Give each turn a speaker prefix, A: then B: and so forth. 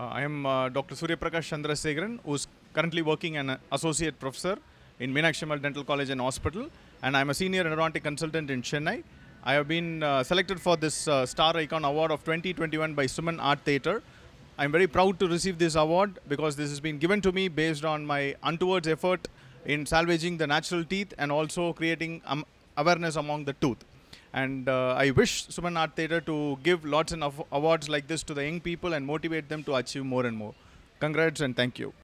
A: Uh, I am uh, Dr. Surya Prakash Chandrasekharan, who is currently working as an associate professor in Meenakshi Dental College and Hospital, and I am a senior endodontic consultant in Chennai. I have been uh, selected for this uh, Star Icon Award of 2021 by Suman Art Theatre. I am very proud to receive this award because this has been given to me based on my untowards effort in salvaging the natural teeth and also creating um, awareness among the tooth. And uh, I wish Suman Art Theatre to give lots of awards like this to the young people and motivate them to achieve more and more. Congrats and thank you.